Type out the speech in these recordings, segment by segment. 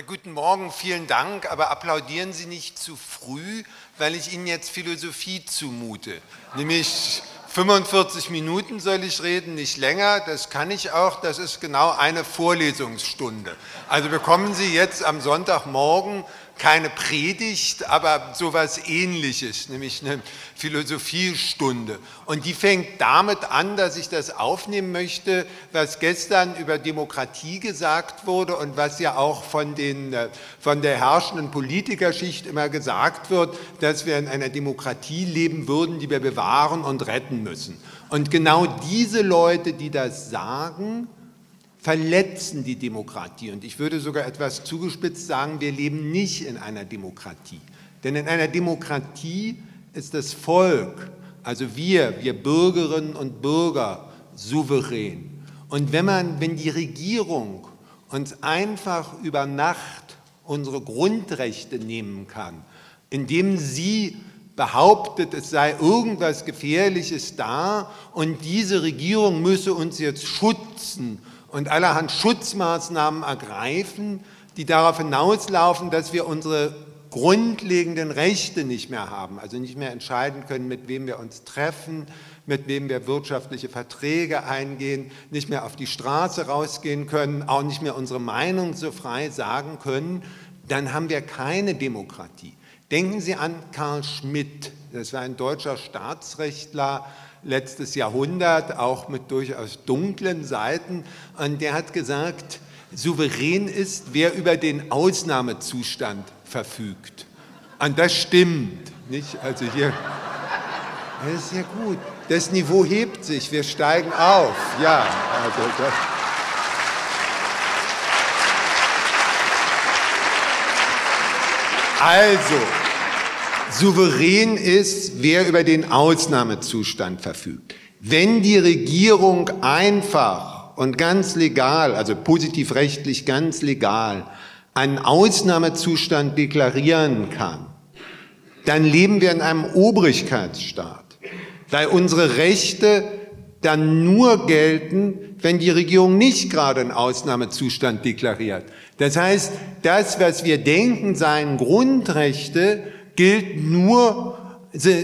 Ja, guten Morgen, vielen Dank, aber applaudieren Sie nicht zu früh, weil ich Ihnen jetzt Philosophie zumute. Nämlich 45 Minuten soll ich reden, nicht länger. Das kann ich auch. Das ist genau eine Vorlesungsstunde. Also bekommen Sie jetzt am Sonntagmorgen keine Predigt, aber sowas ähnliches, nämlich eine Philosophiestunde. Und die fängt damit an, dass ich das aufnehmen möchte, was gestern über Demokratie gesagt wurde und was ja auch von, den, äh, von der herrschenden Politikerschicht immer gesagt wird, dass wir in einer Demokratie leben würden, die wir bewahren und retten müssen. Und genau diese Leute, die das sagen, verletzen die Demokratie. Und ich würde sogar etwas zugespitzt sagen, wir leben nicht in einer Demokratie. Denn in einer Demokratie ist das Volk, also wir, wir Bürgerinnen und Bürger, souverän. Und wenn man, wenn die Regierung uns einfach über Nacht unsere Grundrechte nehmen kann, indem sie behauptet, es sei irgendwas Gefährliches da und diese Regierung müsse uns jetzt schützen und allerhand Schutzmaßnahmen ergreifen, die darauf hinauslaufen, dass wir unsere grundlegenden Rechte nicht mehr haben, also nicht mehr entscheiden können, mit wem wir uns treffen, mit wem wir wirtschaftliche Verträge eingehen, nicht mehr auf die Straße rausgehen können, auch nicht mehr unsere Meinung so frei sagen können, dann haben wir keine Demokratie. Denken Sie an Karl Schmidt, das war ein deutscher Staatsrechtler, letztes Jahrhundert, auch mit durchaus dunklen Seiten. Und der hat gesagt, souverän ist, wer über den Ausnahmezustand verfügt. Und das stimmt. Nicht? Also hier, das ist ja gut. Das Niveau hebt sich, wir steigen auf. Ja, also das. Also, Souverän ist, wer über den Ausnahmezustand verfügt. Wenn die Regierung einfach und ganz legal, also positiv rechtlich ganz legal, einen Ausnahmezustand deklarieren kann, dann leben wir in einem Obrigkeitsstaat, weil unsere Rechte dann nur gelten, wenn die Regierung nicht gerade einen Ausnahmezustand deklariert. Das heißt, das, was wir denken, seien Grundrechte, gilt nur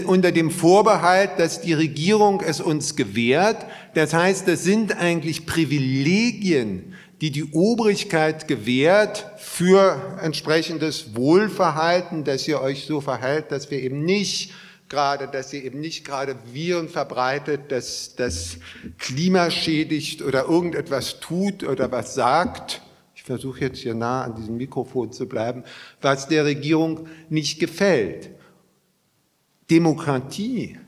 unter dem Vorbehalt, dass die Regierung es uns gewährt. Das heißt, das sind eigentlich Privilegien, die die Obrigkeit gewährt für entsprechendes Wohlverhalten, dass ihr euch so verhält, dass wir eben nicht gerade, dass ihr eben nicht gerade Viren verbreitet, dass das Klima schädigt oder irgendetwas tut oder was sagt, versuche jetzt hier nah an diesem Mikrofon zu bleiben, was der Regierung nicht gefällt. Demokratie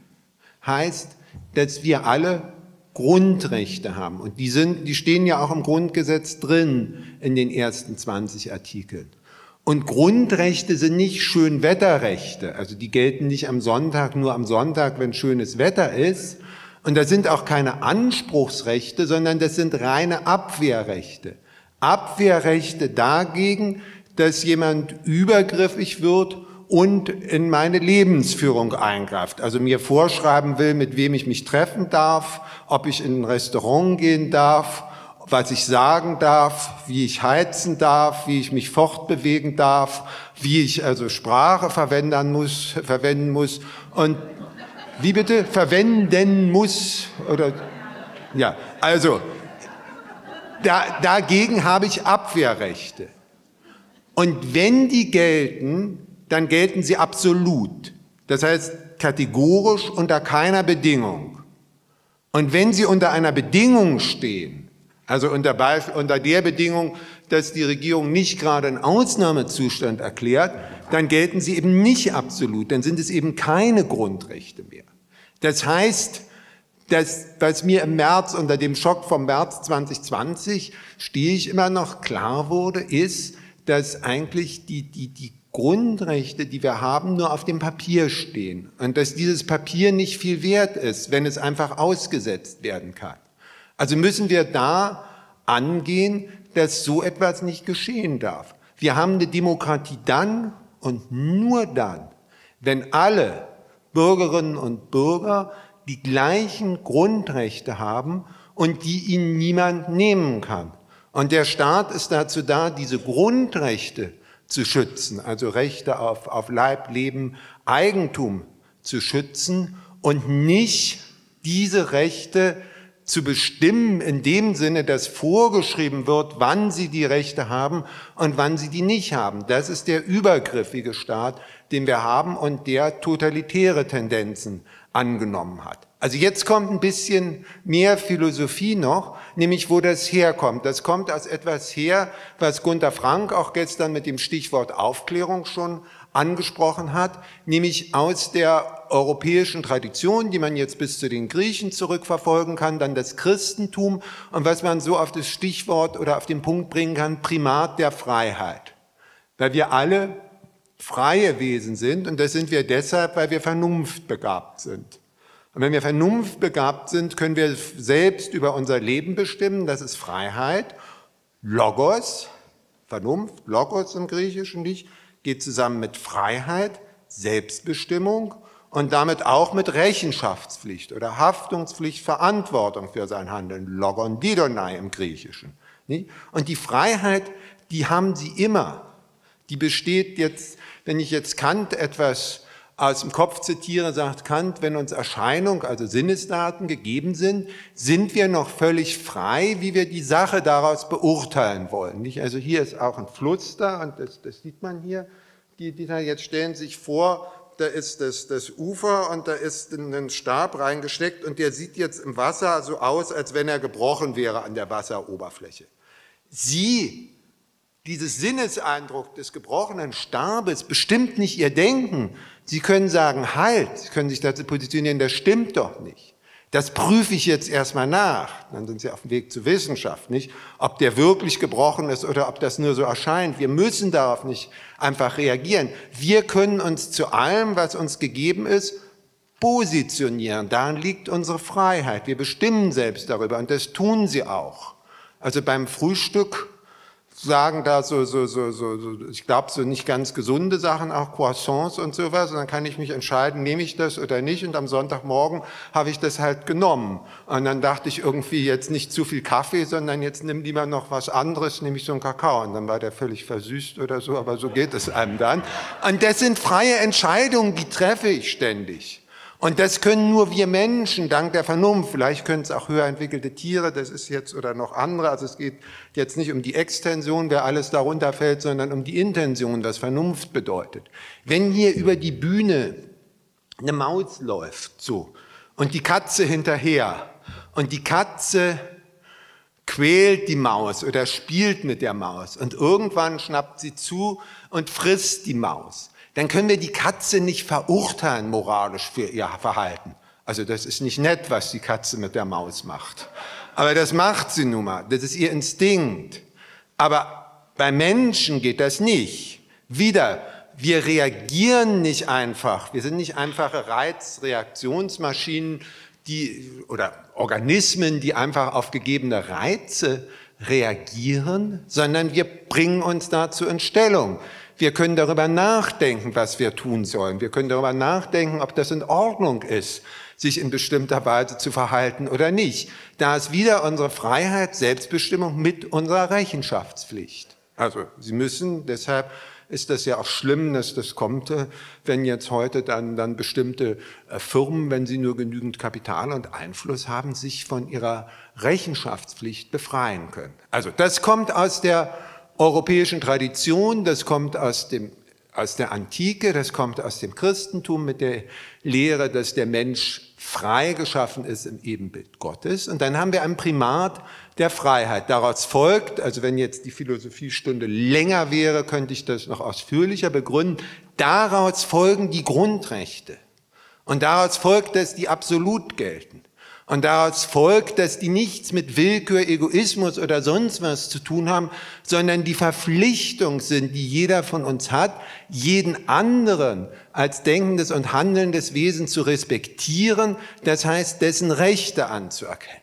heißt, dass wir alle Grundrechte haben. Und die, sind, die stehen ja auch im Grundgesetz drin in den ersten 20 Artikeln. Und Grundrechte sind nicht Schönwetterrechte. Also die gelten nicht am Sonntag, nur am Sonntag, wenn schönes Wetter ist. Und das sind auch keine Anspruchsrechte, sondern das sind reine Abwehrrechte. Abwehrrechte dagegen, dass jemand übergriffig wird und in meine Lebensführung eingreift. Also mir vorschreiben will, mit wem ich mich treffen darf, ob ich in ein Restaurant gehen darf, was ich sagen darf, wie ich heizen darf, wie ich mich fortbewegen darf, wie ich also Sprache verwenden muss, verwenden muss und wie bitte verwenden muss oder ja, also da, dagegen habe ich Abwehrrechte. Und wenn die gelten, dann gelten sie absolut. Das heißt kategorisch unter keiner Bedingung. Und wenn sie unter einer Bedingung stehen, also unter, unter der Bedingung, dass die Regierung nicht gerade einen Ausnahmezustand erklärt, dann gelten sie eben nicht absolut, dann sind es eben keine Grundrechte mehr. Das heißt, das, was mir im März unter dem Schock vom März 2020 stehe ich immer noch klar wurde, ist, dass eigentlich die, die, die Grundrechte, die wir haben, nur auf dem Papier stehen und dass dieses Papier nicht viel wert ist, wenn es einfach ausgesetzt werden kann. Also müssen wir da angehen, dass so etwas nicht geschehen darf. Wir haben eine Demokratie dann und nur dann, wenn alle Bürgerinnen und Bürger die gleichen Grundrechte haben und die ihnen niemand nehmen kann. Und der Staat ist dazu da, diese Grundrechte zu schützen, also Rechte auf, auf Leib, Leben, Eigentum zu schützen und nicht diese Rechte zu bestimmen in dem Sinne, dass vorgeschrieben wird, wann sie die Rechte haben und wann sie die nicht haben. Das ist der übergriffige Staat, den wir haben und der totalitäre Tendenzen angenommen hat. Also jetzt kommt ein bisschen mehr Philosophie noch, nämlich wo das herkommt. Das kommt aus etwas her, was Gunther Frank auch gestern mit dem Stichwort Aufklärung schon angesprochen hat, nämlich aus der europäischen Tradition, die man jetzt bis zu den Griechen zurückverfolgen kann, dann das Christentum und was man so auf das Stichwort oder auf den Punkt bringen kann, Primat der Freiheit. Weil wir alle freie Wesen sind und das sind wir deshalb, weil wir vernunftbegabt sind. Und wenn wir vernunftbegabt sind, können wir selbst über unser Leben bestimmen, das ist Freiheit. Logos, Vernunft, Logos im Griechischen nicht, geht zusammen mit Freiheit, Selbstbestimmung und damit auch mit Rechenschaftspflicht oder Haftungspflicht, Verantwortung für sein Handeln, Logon Didonai im Griechischen. Und die Freiheit, die haben sie immer. Die besteht jetzt, wenn ich jetzt Kant etwas aus dem Kopf zitiere, sagt Kant, wenn uns Erscheinung, also Sinnesdaten gegeben sind, sind wir noch völlig frei, wie wir die Sache daraus beurteilen wollen. Nicht? Also hier ist auch ein Fluss da und das, das sieht man hier. Die, die da jetzt stellen sich vor, da ist das, das Ufer und da ist ein Stab reingesteckt und der sieht jetzt im Wasser so aus, als wenn er gebrochen wäre an der Wasseroberfläche. Sie, dieses Sinneseindruck des gebrochenen Stabes bestimmt nicht ihr Denken. Sie können sagen, halt, Sie können sich dazu positionieren, das stimmt doch nicht. Das prüfe ich jetzt erstmal nach. Dann sind Sie auf dem Weg zur Wissenschaft, nicht? Ob der wirklich gebrochen ist oder ob das nur so erscheint. Wir müssen darauf nicht einfach reagieren. Wir können uns zu allem, was uns gegeben ist, positionieren. Darin liegt unsere Freiheit. Wir bestimmen selbst darüber und das tun Sie auch. Also beim Frühstück sagen da so, so, so, so, ich glaube, so nicht ganz gesunde Sachen, auch Croissants und sowas. Und dann kann ich mich entscheiden, nehme ich das oder nicht. Und am Sonntagmorgen habe ich das halt genommen. Und dann dachte ich irgendwie jetzt nicht zu viel Kaffee, sondern jetzt nimm lieber noch was anderes, nämlich so einen Kakao. Und dann war der völlig versüßt oder so, aber so geht es einem dann. Und das sind freie Entscheidungen, die treffe ich ständig. Und das können nur wir Menschen dank der Vernunft. Vielleicht können es auch höher entwickelte Tiere, das ist jetzt oder noch andere. Also es geht jetzt nicht um die Extension, wer alles darunter fällt, sondern um die Intention, was Vernunft bedeutet. Wenn hier über die Bühne eine Maus läuft, so, und die Katze hinterher, und die Katze quält die Maus oder spielt mit der Maus, und irgendwann schnappt sie zu und frisst die Maus dann können wir die Katze nicht verurteilen moralisch für ihr Verhalten. Also das ist nicht nett, was die Katze mit der Maus macht. Aber das macht sie nun mal. Das ist ihr Instinkt. Aber bei Menschen geht das nicht. Wieder, wir reagieren nicht einfach. Wir sind nicht einfache Reizreaktionsmaschinen, die, oder Organismen, die einfach auf gegebene Reize reagieren, sondern wir bringen uns dazu in Stellung. Wir können darüber nachdenken, was wir tun sollen. Wir können darüber nachdenken, ob das in Ordnung ist, sich in bestimmter Weise zu verhalten oder nicht. Da ist wieder unsere Freiheit, Selbstbestimmung mit unserer Rechenschaftspflicht. Also Sie müssen, deshalb ist das ja auch schlimm, dass das kommt, wenn jetzt heute dann, dann bestimmte äh, Firmen, wenn sie nur genügend Kapital und Einfluss haben, sich von ihrer Rechenschaftspflicht befreien können. Also das kommt aus der europäischen Tradition, das kommt aus, dem, aus der Antike, das kommt aus dem Christentum mit der Lehre, dass der Mensch frei geschaffen ist im Ebenbild Gottes. Und dann haben wir ein Primat der Freiheit. Daraus folgt, also wenn jetzt die Philosophiestunde länger wäre, könnte ich das noch ausführlicher begründen, daraus folgen die Grundrechte. Und daraus folgt, dass die absolut gelten. Und daraus folgt, dass die nichts mit Willkür, Egoismus oder sonst was zu tun haben, sondern die Verpflichtung sind, die jeder von uns hat, jeden anderen als denkendes und handelndes Wesen zu respektieren, das heißt, dessen Rechte anzuerkennen.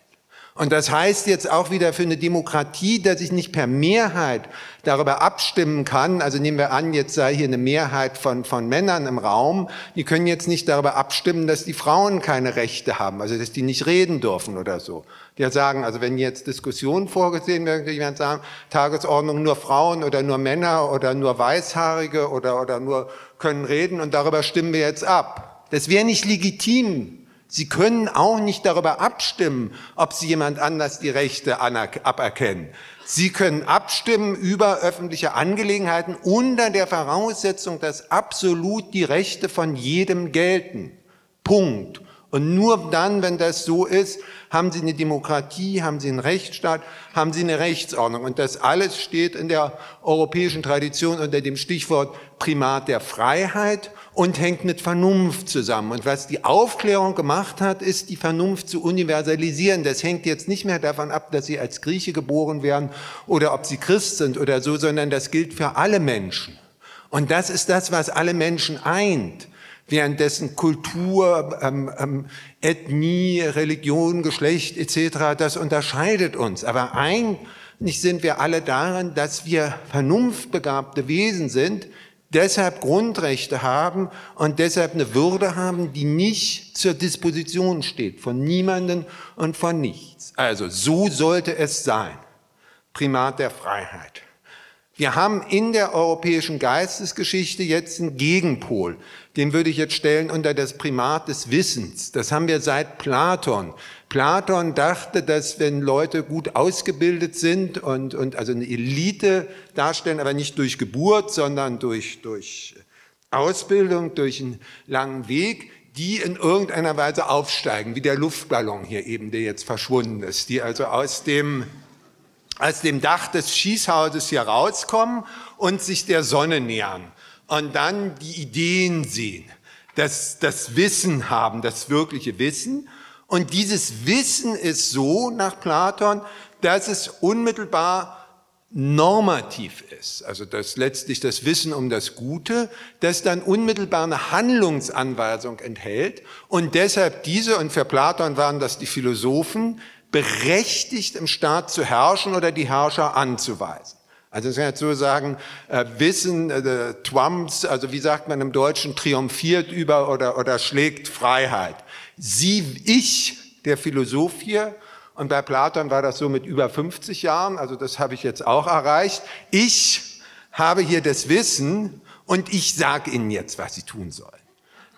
Und das heißt jetzt auch wieder für eine Demokratie, dass ich nicht per Mehrheit darüber abstimmen kann. Also nehmen wir an, jetzt sei hier eine Mehrheit von, von Männern im Raum. Die können jetzt nicht darüber abstimmen, dass die Frauen keine Rechte haben, also dass die nicht reden dürfen oder so. Die sagen, also wenn jetzt Diskussionen vorgesehen werden, die werden sagen, Tagesordnung nur Frauen oder nur Männer oder nur Weißhaarige oder, oder nur können reden und darüber stimmen wir jetzt ab. Das wäre nicht legitim Sie können auch nicht darüber abstimmen, ob Sie jemand anders die Rechte aberkennen. Sie können abstimmen über öffentliche Angelegenheiten unter der Voraussetzung, dass absolut die Rechte von jedem gelten. Punkt. Und nur dann, wenn das so ist, haben Sie eine Demokratie, haben Sie einen Rechtsstaat, haben Sie eine Rechtsordnung. Und das alles steht in der europäischen Tradition unter dem Stichwort Primat der Freiheit und hängt mit Vernunft zusammen. Und was die Aufklärung gemacht hat, ist, die Vernunft zu universalisieren. Das hängt jetzt nicht mehr davon ab, dass sie als Grieche geboren werden oder ob sie Christ sind oder so, sondern das gilt für alle Menschen. Und das ist das, was alle Menschen eint. Währenddessen Kultur, ähm, ähm, Ethnie, Religion, Geschlecht etc., das unterscheidet uns. Aber eigentlich sind wir alle daran, dass wir vernunftbegabte Wesen sind, deshalb Grundrechte haben und deshalb eine Würde haben, die nicht zur Disposition steht von niemanden und von nichts. Also so sollte es sein. Primat der Freiheit. Wir haben in der europäischen Geistesgeschichte jetzt einen Gegenpol. Den würde ich jetzt stellen unter das Primat des Wissens. Das haben wir seit Platon. Platon dachte, dass wenn Leute gut ausgebildet sind und, und also eine Elite darstellen, aber nicht durch Geburt, sondern durch, durch Ausbildung, durch einen langen Weg, die in irgendeiner Weise aufsteigen, wie der Luftballon hier eben, der jetzt verschwunden ist, die also aus dem aus dem Dach des Schießhauses hier rauskommen und sich der Sonne nähern und dann die Ideen sehen, das, das Wissen haben, das wirkliche Wissen. Und dieses Wissen ist so nach Platon, dass es unmittelbar normativ ist, also dass letztlich das Wissen um das Gute, das dann unmittelbar eine Handlungsanweisung enthält und deshalb diese, und für Platon waren das die Philosophen, berechtigt, im Staat zu herrschen oder die Herrscher anzuweisen. Also es kann jetzt so sagen, äh, Wissen, äh, Trumps, also wie sagt man im Deutschen, triumphiert über oder, oder schlägt Freiheit. Sie, ich, der Philosoph hier, und bei Platon war das so mit über 50 Jahren, also das habe ich jetzt auch erreicht. Ich habe hier das Wissen und ich sage Ihnen jetzt, was Sie tun sollen.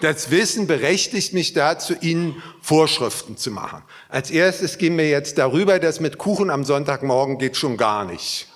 Das Wissen berechtigt mich dazu, Ihnen Vorschriften zu machen. Als erstes gehen wir jetzt darüber, dass mit Kuchen am Sonntagmorgen geht schon gar nicht.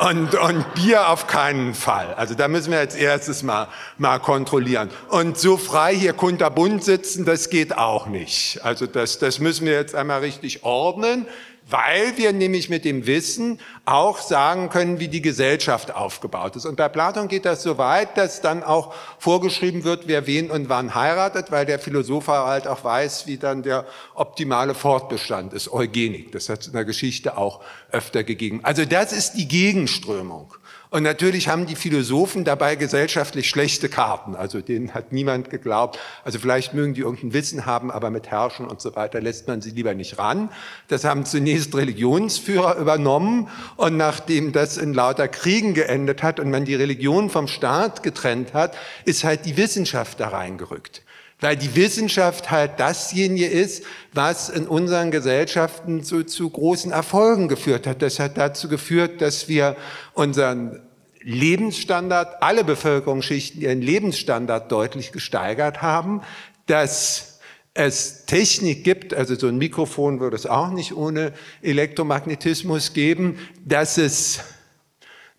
Und, und Bier auf keinen Fall. Also da müssen wir als erstes mal, mal kontrollieren. Und so frei hier kunterbunt sitzen, das geht auch nicht. Also das, das müssen wir jetzt einmal richtig ordnen weil wir nämlich mit dem Wissen auch sagen können, wie die Gesellschaft aufgebaut ist. Und bei Platon geht das so weit, dass dann auch vorgeschrieben wird, wer wen und wann heiratet, weil der Philosoph halt auch weiß, wie dann der optimale Fortbestand ist, Eugenik. Das hat es in der Geschichte auch öfter gegeben. Also das ist die Gegenströmung. Und natürlich haben die Philosophen dabei gesellschaftlich schlechte Karten. Also denen hat niemand geglaubt. Also vielleicht mögen die irgendein Wissen haben, aber mit Herrschen und so weiter lässt man sie lieber nicht ran. Das haben zunächst Religionsführer übernommen. Und nachdem das in lauter Kriegen geendet hat und man die Religion vom Staat getrennt hat, ist halt die Wissenschaft da reingerückt weil die Wissenschaft halt dasjenige ist, was in unseren Gesellschaften zu, zu großen Erfolgen geführt hat. Das hat dazu geführt, dass wir unseren Lebensstandard, alle Bevölkerungsschichten ihren Lebensstandard deutlich gesteigert haben, dass es Technik gibt, also so ein Mikrofon würde es auch nicht ohne Elektromagnetismus geben, dass es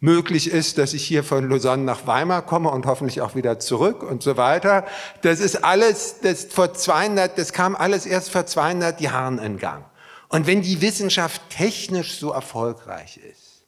möglich ist, dass ich hier von Lausanne nach Weimar komme und hoffentlich auch wieder zurück und so weiter. Das ist alles, das vor 200, das kam alles erst vor 200 Jahren in Gang. Und wenn die Wissenschaft technisch so erfolgreich ist,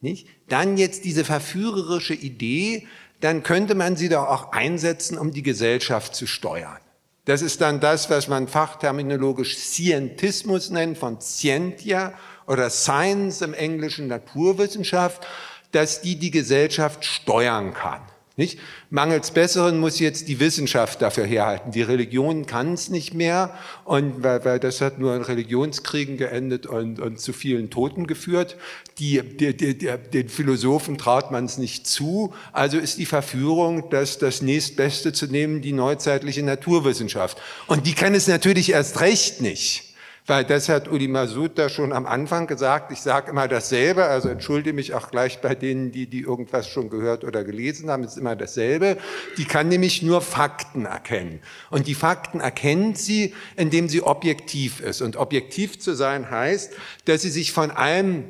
nicht, dann jetzt diese verführerische Idee, dann könnte man sie doch auch einsetzen, um die Gesellschaft zu steuern. Das ist dann das, was man fachterminologisch Scientismus nennt, von Scientia oder Science im Englischen Naturwissenschaft dass die die Gesellschaft steuern kann. Nicht? Mangels Besseren muss jetzt die Wissenschaft dafür herhalten. Die Religion kann es nicht mehr und weil, weil das hat nur in Religionskriegen geendet und, und zu vielen Toten geführt. Die, die, die, den Philosophen traut man es nicht zu. Also ist die Verführung, das, das nächstbeste zu nehmen, die neuzeitliche Naturwissenschaft. Und die kann es natürlich erst recht nicht weil das hat Uli Masud da schon am Anfang gesagt. Ich sage immer dasselbe, also entschuldige mich auch gleich bei denen, die, die irgendwas schon gehört oder gelesen haben, es ist immer dasselbe. Die kann nämlich nur Fakten erkennen. Und die Fakten erkennt sie, indem sie objektiv ist. Und objektiv zu sein heißt, dass sie sich von allen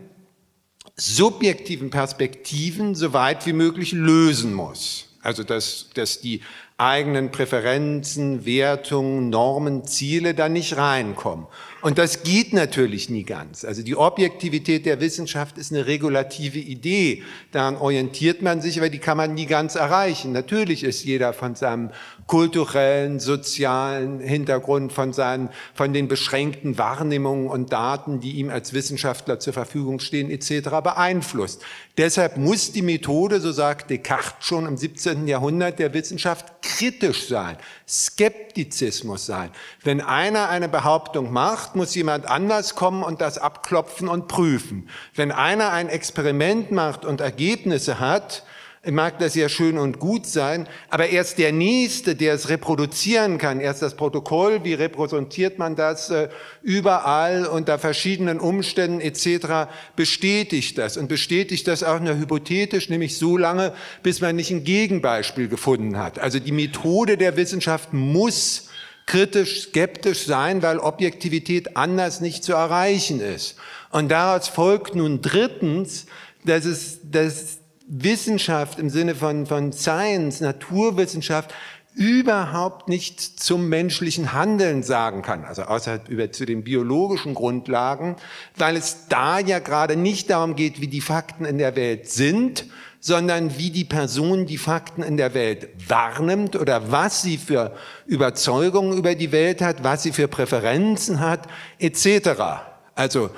subjektiven Perspektiven so weit wie möglich lösen muss. Also dass, dass die eigenen Präferenzen, Wertungen, Normen, Ziele da nicht reinkommen. Und das geht natürlich nie ganz. Also die Objektivität der Wissenschaft ist eine regulative Idee. Daran orientiert man sich, aber die kann man nie ganz erreichen. Natürlich ist jeder von seinem kulturellen, sozialen Hintergrund, von seinen, von den beschränkten Wahrnehmungen und Daten, die ihm als Wissenschaftler zur Verfügung stehen, etc. beeinflusst. Deshalb muss die Methode, so sagt Descartes schon im 17. Jahrhundert, der Wissenschaft kritisch sein, Skeptizismus sein. Wenn einer eine Behauptung macht, muss jemand anders kommen und das abklopfen und prüfen. Wenn einer ein Experiment macht und Ergebnisse hat, mag das ja schön und gut sein, aber erst der Nächste, der es reproduzieren kann, erst das Protokoll, wie repräsentiert man das äh, überall unter verschiedenen Umständen etc., bestätigt das und bestätigt das auch nur hypothetisch, nämlich so lange, bis man nicht ein Gegenbeispiel gefunden hat. Also die Methode der Wissenschaft muss kritisch, skeptisch sein, weil Objektivität anders nicht zu erreichen ist. Und daraus folgt nun drittens, dass es, dass Wissenschaft im Sinne von, von Science, Naturwissenschaft, überhaupt nicht zum menschlichen Handeln sagen kann, also außer über zu den biologischen Grundlagen, weil es da ja gerade nicht darum geht, wie die Fakten in der Welt sind, sondern wie die Person die Fakten in der Welt wahrnimmt oder was sie für Überzeugungen über die Welt hat, was sie für Präferenzen hat, etc. Also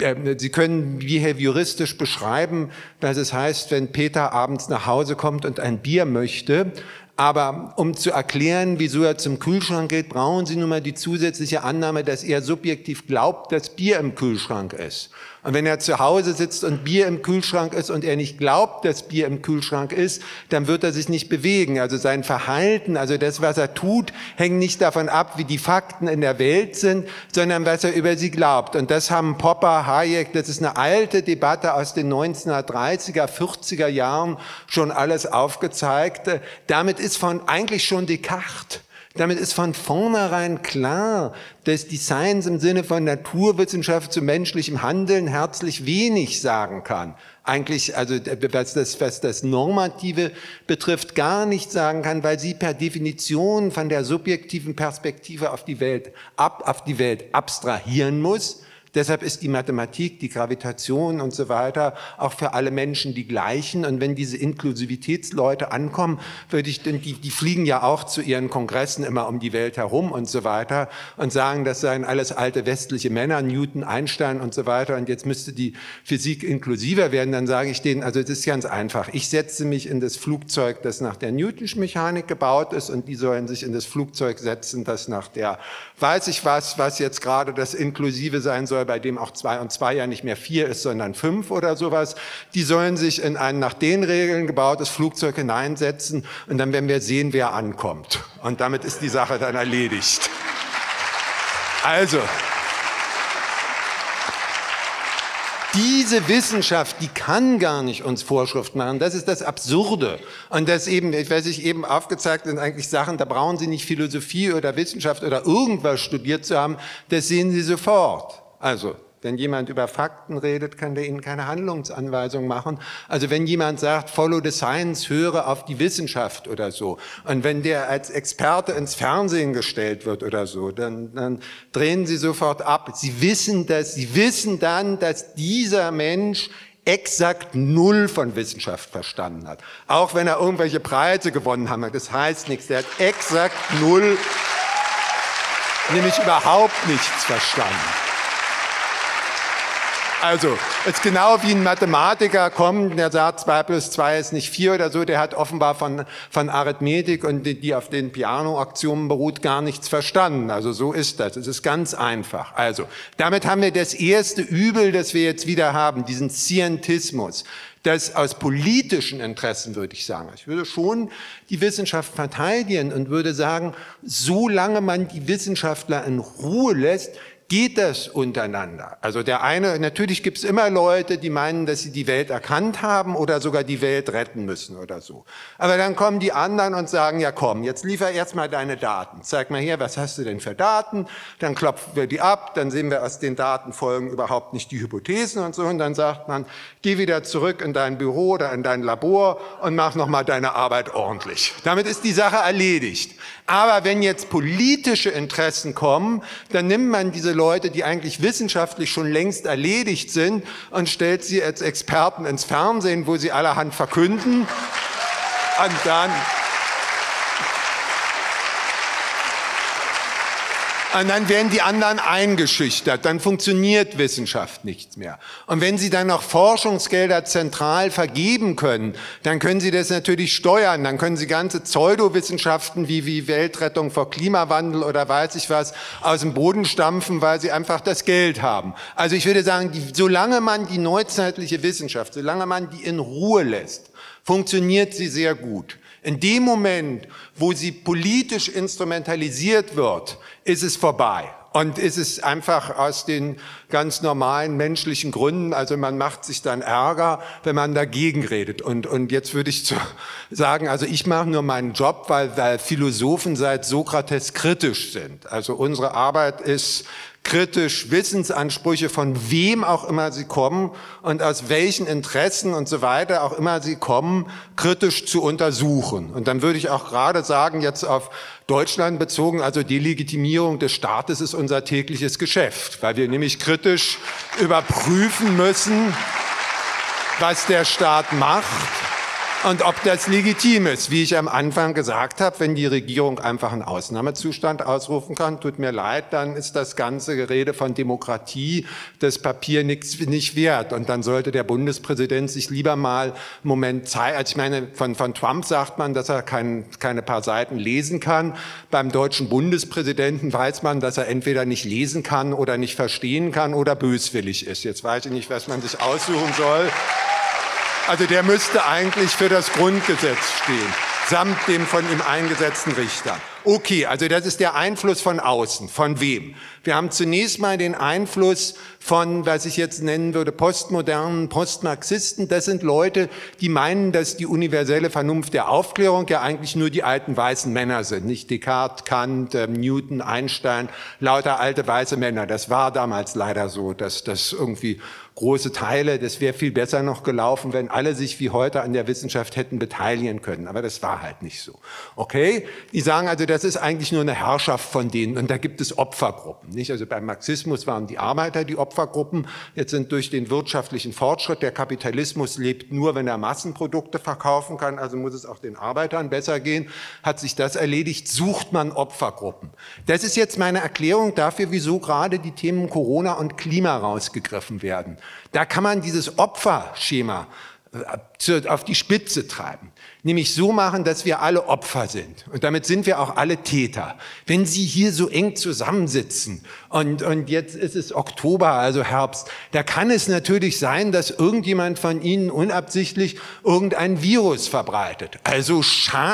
ähm, Sie können behavioristisch beschreiben, was es heißt, wenn Peter abends nach Hause kommt und ein Bier möchte. Aber um zu erklären, wieso er zum Kühlschrank geht, brauchen Sie nun mal die zusätzliche Annahme, dass er subjektiv glaubt, dass Bier im Kühlschrank ist. Und wenn er zu Hause sitzt und Bier im Kühlschrank ist und er nicht glaubt, dass Bier im Kühlschrank ist, dann wird er sich nicht bewegen. Also sein Verhalten, also das, was er tut, hängt nicht davon ab, wie die Fakten in der Welt sind, sondern was er über sie glaubt. Und das haben Popper, Hayek, das ist eine alte Debatte aus den 1930er, 40er Jahren schon alles aufgezeigt. Damit ist von eigentlich schon Descartes damit ist von vornherein klar, dass die Science im Sinne von Naturwissenschaft zu menschlichem Handeln herzlich wenig sagen kann. Eigentlich, also was das, was das Normative betrifft, gar nicht sagen kann, weil sie per Definition von der subjektiven Perspektive auf die Welt ab, auf die Welt abstrahieren muss Deshalb ist die Mathematik, die Gravitation und so weiter auch für alle Menschen die gleichen. Und wenn diese Inklusivitätsleute ankommen, würde ich, die, die fliegen ja auch zu ihren Kongressen immer um die Welt herum und so weiter und sagen, das seien alles alte westliche Männer, Newton, Einstein und so weiter. Und jetzt müsste die Physik inklusiver werden. Dann sage ich denen, also es ist ganz einfach. Ich setze mich in das Flugzeug, das nach der Newtonschen Mechanik gebaut ist und die sollen sich in das Flugzeug setzen, das nach der, weiß ich was, was jetzt gerade das Inklusive sein soll, bei dem auch zwei und zwei ja nicht mehr vier ist, sondern fünf oder sowas, die sollen sich in ein nach den Regeln gebautes Flugzeug hineinsetzen und dann werden wir sehen, wer ankommt. Und damit ist die Sache dann erledigt. Also, diese Wissenschaft, die kann gar nicht uns Vorschrift machen. Das ist das Absurde. Und das eben, ich weiß nicht, eben aufgezeigt sind eigentlich Sachen, da brauchen Sie nicht Philosophie oder Wissenschaft oder irgendwas studiert zu haben. Das sehen Sie sofort. Also, wenn jemand über Fakten redet, kann der Ihnen keine Handlungsanweisung machen. Also wenn jemand sagt, follow the science, höre auf die Wissenschaft oder so. Und wenn der als Experte ins Fernsehen gestellt wird oder so, dann, dann drehen Sie sofort ab. Sie wissen das, Sie wissen dann, dass dieser Mensch exakt null von Wissenschaft verstanden hat. Auch wenn er irgendwelche Preise gewonnen hat. Das heißt nichts. Der hat exakt null, nämlich überhaupt nichts verstanden. Also, ist genau wie ein Mathematiker kommt, der sagt, 2 plus 2 ist nicht 4 oder so, der hat offenbar von, von Arithmetik und die, die auf den Piano-Aktionen beruht, gar nichts verstanden. Also so ist das. Es ist ganz einfach. Also, damit haben wir das erste Übel, das wir jetzt wieder haben, diesen Scientismus das aus politischen Interessen, würde ich sagen. Ich würde schon die Wissenschaft verteidigen und würde sagen, solange man die Wissenschaftler in Ruhe lässt, geht das untereinander? Also der eine, natürlich gibt es immer Leute, die meinen, dass sie die Welt erkannt haben oder sogar die Welt retten müssen oder so. Aber dann kommen die anderen und sagen, ja komm, jetzt liefer erst mal deine Daten. Zeig mal her, was hast du denn für Daten? Dann klopfen wir die ab, dann sehen wir aus den Daten folgen überhaupt nicht die Hypothesen und so. Und dann sagt man, geh wieder zurück in dein Büro oder in dein Labor und mach nochmal deine Arbeit ordentlich. Damit ist die Sache erledigt. Aber wenn jetzt politische Interessen kommen, dann nimmt man diese Leute, die eigentlich wissenschaftlich schon längst erledigt sind und stellt sie als Experten ins Fernsehen, wo sie allerhand verkünden. Und dann Und dann werden die anderen eingeschüchtert, dann funktioniert Wissenschaft nichts mehr. Und wenn Sie dann noch Forschungsgelder zentral vergeben können, dann können Sie das natürlich steuern, dann können Sie ganze Pseudowissenschaften wie, wie Weltrettung vor Klimawandel oder weiß ich was aus dem Boden stampfen, weil Sie einfach das Geld haben. Also ich würde sagen, die, solange man die neuzeitliche Wissenschaft, solange man die in Ruhe lässt, funktioniert sie sehr gut. In dem Moment, wo sie politisch instrumentalisiert wird, ist es vorbei. Und ist es einfach aus den ganz normalen menschlichen Gründen, also man macht sich dann Ärger, wenn man dagegen redet. Und, und jetzt würde ich sagen, also ich mache nur meinen Job, weil, weil Philosophen seit Sokrates kritisch sind. Also unsere Arbeit ist kritisch Wissensansprüche von wem auch immer sie kommen und aus welchen Interessen und so weiter auch immer sie kommen, kritisch zu untersuchen. Und dann würde ich auch gerade sagen, jetzt auf Deutschland bezogen, also die Legitimierung des Staates ist unser tägliches Geschäft, weil wir nämlich kritisch überprüfen müssen, was der Staat macht und ob das legitim ist. Wie ich am Anfang gesagt habe, wenn die Regierung einfach einen Ausnahmezustand ausrufen kann, tut mir leid, dann ist das ganze Gerede von Demokratie, das Papier nichts nicht wert. Und dann sollte der Bundespräsident sich lieber mal einen Moment Zeit, also ich meine, von, von Trump sagt man, dass er kein, keine paar Seiten lesen kann. Beim deutschen Bundespräsidenten weiß man, dass er entweder nicht lesen kann oder nicht verstehen kann oder böswillig ist. Jetzt weiß ich nicht, was man sich aussuchen soll. Also der müsste eigentlich für das Grundgesetz stehen, samt dem von ihm eingesetzten Richter. Okay, also das ist der Einfluss von außen. Von wem? Wir haben zunächst mal den Einfluss von, was ich jetzt nennen würde, postmodernen Postmarxisten. Das sind Leute, die meinen, dass die universelle Vernunft der Aufklärung ja eigentlich nur die alten weißen Männer sind. Nicht Descartes, Kant, ähm, Newton, Einstein, lauter alte weiße Männer. Das war damals leider so, dass das irgendwie große Teile. Das wäre viel besser noch gelaufen, wenn alle sich wie heute an der Wissenschaft hätten beteiligen können. Aber das war halt nicht so. Okay? Die sagen also, das ist eigentlich nur eine Herrschaft von denen und da gibt es Opfergruppen. Nicht? Also beim Marxismus waren die Arbeiter die Opfergruppen. Jetzt sind durch den wirtschaftlichen Fortschritt, der Kapitalismus lebt nur, wenn er Massenprodukte verkaufen kann, also muss es auch den Arbeitern besser gehen. Hat sich das erledigt, sucht man Opfergruppen. Das ist jetzt meine Erklärung dafür, wieso gerade die Themen Corona und Klima rausgegriffen werden. Da kann man dieses Opferschema äh, auf die Spitze treiben nämlich so machen, dass wir alle Opfer sind. Und damit sind wir auch alle Täter. Wenn Sie hier so eng zusammensitzen und, und jetzt ist es Oktober, also Herbst, da kann es natürlich sein, dass irgendjemand von Ihnen unabsichtlich irgendein Virus verbreitet. Also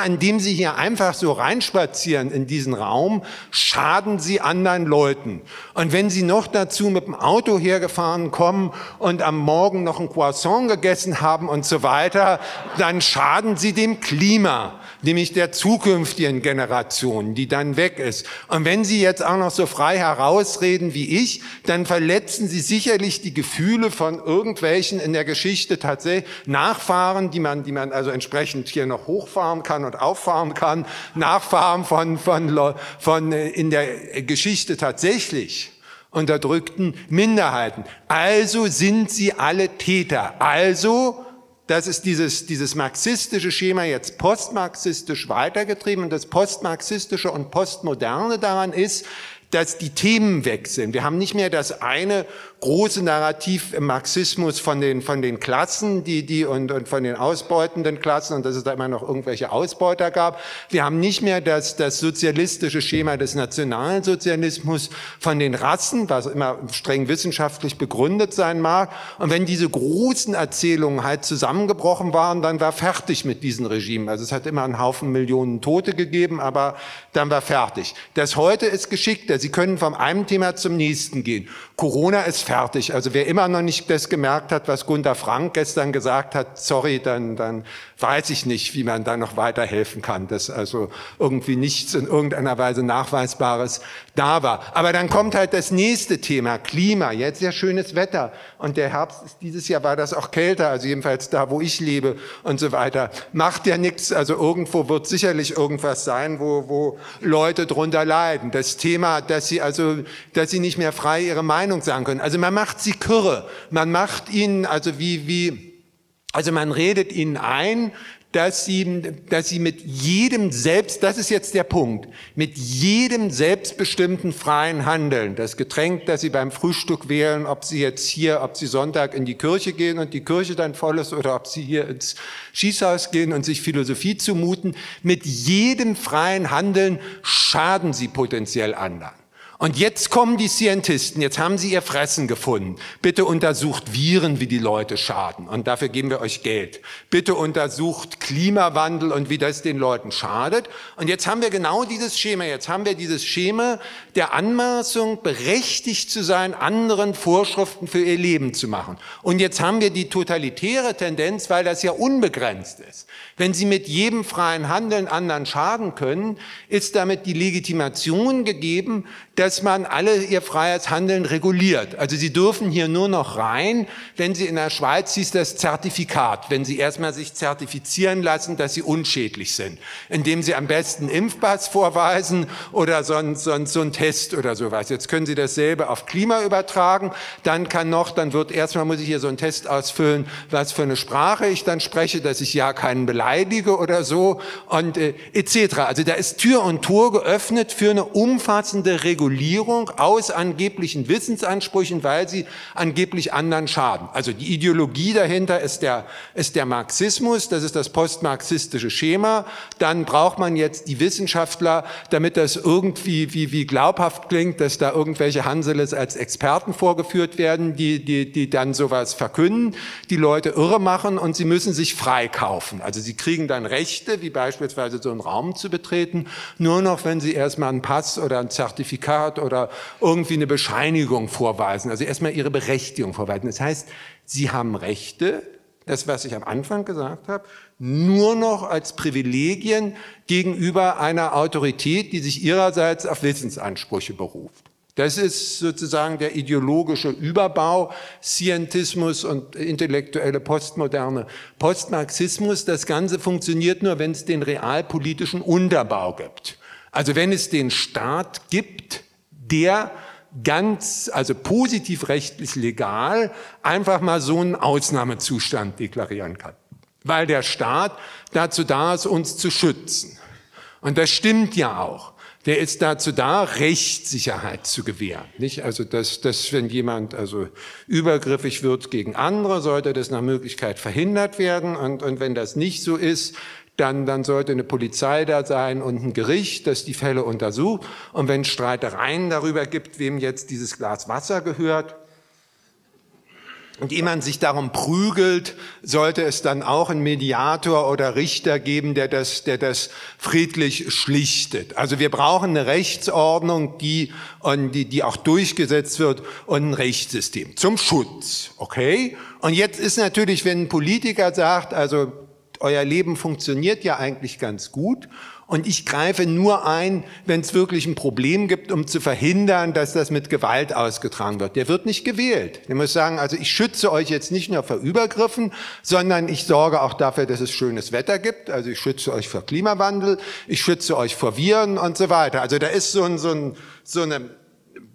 indem Sie hier einfach so reinspazieren in diesen Raum, schaden Sie anderen Leuten. Und wenn Sie noch dazu mit dem Auto hergefahren kommen und am Morgen noch ein Croissant gegessen haben und so weiter, dann schaden Sie dem Klima, nämlich der zukünftigen Generation, die dann weg ist. Und wenn Sie jetzt auch noch so frei herausreden wie ich, dann verletzen Sie sicherlich die Gefühle von irgendwelchen in der Geschichte tatsächlich Nachfahren, die man, die man also entsprechend hier noch hochfahren kann und auffahren kann, Nachfahren von, von, von äh, in der Geschichte tatsächlich unterdrückten Minderheiten. Also sind sie alle Täter. Also das ist dieses, dieses marxistische Schema jetzt postmarxistisch weitergetrieben. Und das postmarxistische und postmoderne daran ist, dass die Themen sind. Wir haben nicht mehr das eine große Narrativ im Marxismus von den, von den Klassen, die, die und, und von den ausbeutenden Klassen und dass es da immer noch irgendwelche Ausbeuter gab. Wir haben nicht mehr das, das sozialistische Schema des Nationalsozialismus von den Rassen, was immer streng wissenschaftlich begründet sein mag. Und wenn diese großen Erzählungen halt zusammengebrochen waren, dann war fertig mit diesen Regimen. Also es hat immer einen Haufen Millionen Tote gegeben, aber dann war fertig. Das heute ist geschickter. Sie können vom einem Thema zum nächsten gehen. Corona ist fertig. Also wer immer noch nicht das gemerkt hat, was Gunter Frank gestern gesagt hat, sorry, dann, dann weiß ich nicht, wie man da noch weiterhelfen kann, dass also irgendwie nichts in irgendeiner Weise Nachweisbares da war. Aber dann kommt halt das nächste Thema, Klima. Jetzt ja schönes Wetter. Und der Herbst ist, dieses Jahr war das auch kälter, also jedenfalls da, wo ich lebe und so weiter. Macht ja nichts. Also irgendwo wird sicherlich irgendwas sein, wo, wo Leute drunter leiden. Das Thema, dass sie also, dass sie nicht mehr frei ihre Meinung sagen können. Also man macht sie kürre. Man macht ihnen, also wie, wie, also man redet ihnen ein, dass sie, dass sie mit jedem selbst, das ist jetzt der Punkt, mit jedem selbstbestimmten freien Handeln, das Getränk, das sie beim Frühstück wählen, ob sie jetzt hier, ob sie Sonntag in die Kirche gehen und die Kirche dann voll ist oder ob sie hier ins Schießhaus gehen und sich Philosophie zumuten, mit jedem freien Handeln schaden sie potenziell anderen. Und jetzt kommen die Scientisten, jetzt haben sie ihr Fressen gefunden. Bitte untersucht Viren, wie die Leute schaden. Und dafür geben wir euch Geld. Bitte untersucht Klimawandel und wie das den Leuten schadet. Und jetzt haben wir genau dieses Schema. Jetzt haben wir dieses Schema der Anmaßung, berechtigt zu sein, anderen Vorschriften für ihr Leben zu machen. Und jetzt haben wir die totalitäre Tendenz, weil das ja unbegrenzt ist. Wenn sie mit jedem freien Handeln anderen schaden können, ist damit die Legitimation gegeben, dass man alle ihr freies Handeln reguliert. Also sie dürfen hier nur noch rein, wenn sie in der Schweiz hieß das Zertifikat, wenn sie erstmal sich zertifizieren lassen, dass sie unschädlich sind, indem sie am besten Impfpass vorweisen oder sonst, sonst so ein Test oder sowas. Jetzt können Sie dasselbe auf Klima übertragen. Dann kann noch, dann wird erstmal muss ich hier so einen Test ausfüllen, was für eine Sprache ich dann spreche, dass ich ja keinen beleidige oder so und äh, etc. Also da ist Tür und Tor geöffnet für eine umfassende Regulierung aus angeblichen Wissensansprüchen, weil sie angeblich anderen schaden. Also die Ideologie dahinter ist der, ist der Marxismus, das ist das postmarxistische Schema. Dann braucht man jetzt die Wissenschaftler, damit das irgendwie wie, wie glaubhaft klingt, dass da irgendwelche Hanseles als Experten vorgeführt werden, die, die, die dann sowas verkünden, die Leute irre machen und sie müssen sich freikaufen. Also sie kriegen dann Rechte, wie beispielsweise so einen Raum zu betreten, nur noch, wenn sie erstmal einen Pass oder ein Zertifikat oder irgendwie eine Bescheinigung vorweisen, also erstmal ihre Berechtigung vorweisen. Das heißt, sie haben Rechte, das, was ich am Anfang gesagt habe, nur noch als Privilegien gegenüber einer Autorität, die sich ihrerseits auf Wissensansprüche beruft. Das ist sozusagen der ideologische Überbau, Scientismus und intellektuelle Postmoderne. Postmarxismus, das Ganze funktioniert nur, wenn es den realpolitischen Unterbau gibt. Also wenn es den Staat gibt, der ganz, also positiv rechtlich legal, einfach mal so einen Ausnahmezustand deklarieren kann. Weil der Staat dazu da ist, uns zu schützen. Und das stimmt ja auch. Der ist dazu da, Rechtssicherheit zu gewähren. Nicht? Also, dass, dass, wenn jemand also übergriffig wird gegen andere, sollte das nach Möglichkeit verhindert werden. Und, und wenn das nicht so ist, dann, dann sollte eine Polizei da sein und ein Gericht, das die Fälle untersucht. Und wenn Streitereien darüber gibt, wem jetzt dieses Glas Wasser gehört, und jemand sich darum prügelt, sollte es dann auch einen Mediator oder Richter geben, der das, der das friedlich schlichtet. Also wir brauchen eine Rechtsordnung, die, die, die auch durchgesetzt wird und ein Rechtssystem zum Schutz. Okay? Und jetzt ist natürlich, wenn ein Politiker sagt, also euer Leben funktioniert ja eigentlich ganz gut und ich greife nur ein, wenn es wirklich ein Problem gibt, um zu verhindern, dass das mit Gewalt ausgetragen wird. Der wird nicht gewählt. Der muss sagen, also ich schütze euch jetzt nicht nur vor Übergriffen, sondern ich sorge auch dafür, dass es schönes Wetter gibt. Also ich schütze euch vor Klimawandel, ich schütze euch vor Viren und so weiter. Also da ist so, ein, so, ein, so eine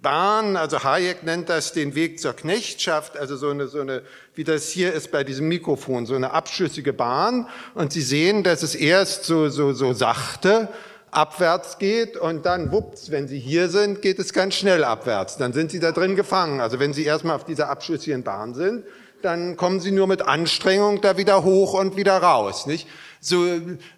Bahn, also Hayek nennt das den Weg zur Knechtschaft, also so eine, so eine, wie das hier ist bei diesem Mikrofon, so eine abschüssige Bahn. Und Sie sehen, dass es erst so, so, so sachte abwärts geht und dann, wups, wenn Sie hier sind, geht es ganz schnell abwärts. Dann sind Sie da drin gefangen. Also wenn Sie erstmal auf dieser abschüssigen Bahn sind, dann kommen Sie nur mit Anstrengung da wieder hoch und wieder raus. Nicht? So,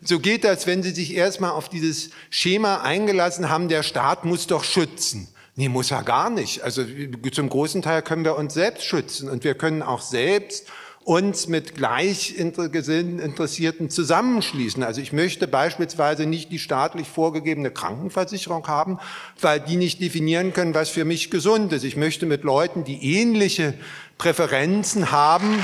so geht das, wenn Sie sich erstmal auf dieses Schema eingelassen haben, der Staat muss doch schützen. Nee, muss er gar nicht. Also zum großen Teil können wir uns selbst schützen und wir können auch selbst uns mit Gleichgesinnten Interessierten zusammenschließen. Also ich möchte beispielsweise nicht die staatlich vorgegebene Krankenversicherung haben, weil die nicht definieren können, was für mich gesund ist. Ich möchte mit Leuten, die ähnliche Präferenzen haben,